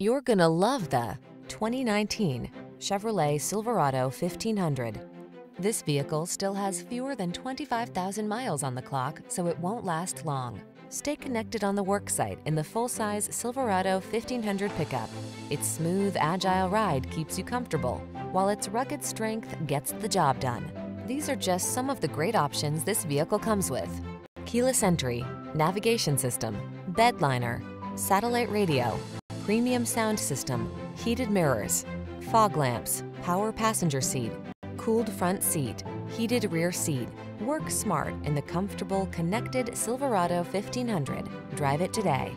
You're gonna love the 2019 Chevrolet Silverado 1500. This vehicle still has fewer than 25,000 miles on the clock, so it won't last long. Stay connected on the worksite in the full-size Silverado 1500 pickup. Its smooth, agile ride keeps you comfortable, while its rugged strength gets the job done. These are just some of the great options this vehicle comes with. Keyless entry, navigation system, bed liner, satellite radio, premium sound system, heated mirrors, fog lamps, power passenger seat, cooled front seat, heated rear seat. Work smart in the comfortable, connected Silverado 1500. Drive it today.